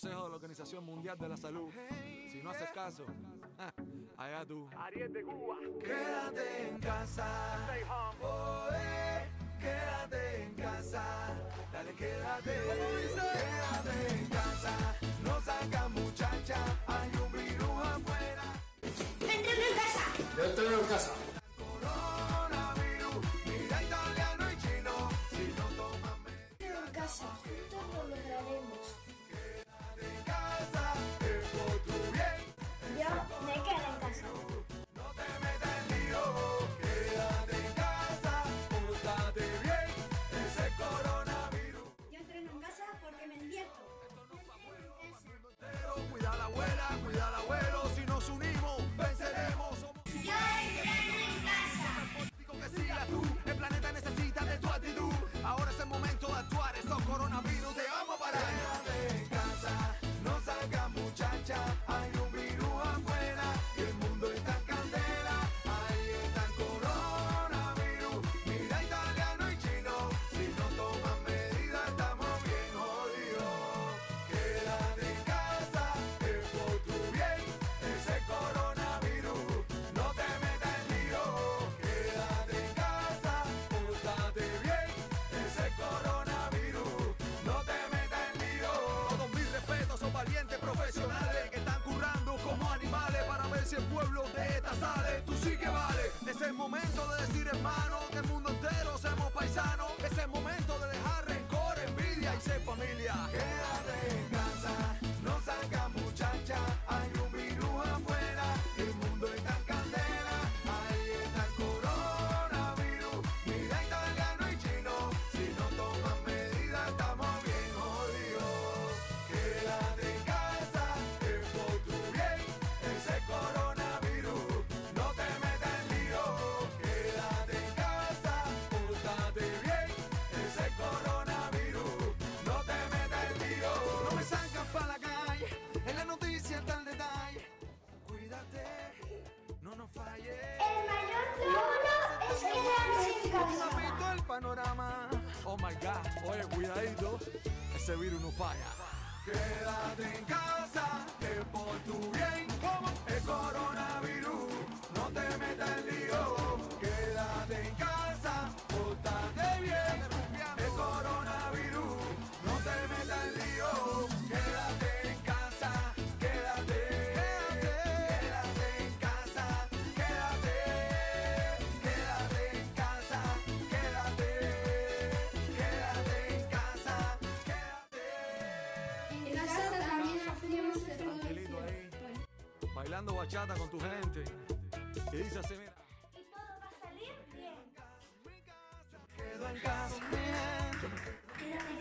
Consejo de la Organización Mundial de la Salud. Si no haces caso, ah, allá tú. Ariel de Cuba. Quédate en casa. Quédate en casa. Dale, quédate. Quédate en casa. No sacas muchacha. Hay un virus afuera. En casa. Yo estoy en casa. sale, tú sí que vale. Es el momento de decir hermano, que el mundo entero somos paisanos. Es el momento de dejar rencor, envidia y ser familia. El panorama. Oh my god, oye, cuidadito. Ese virus no falla. Quédate en casa. bailando bachata con tu gente. Y dice así, mira. Y todo va a salir bien. Quedo en casa, mi gente.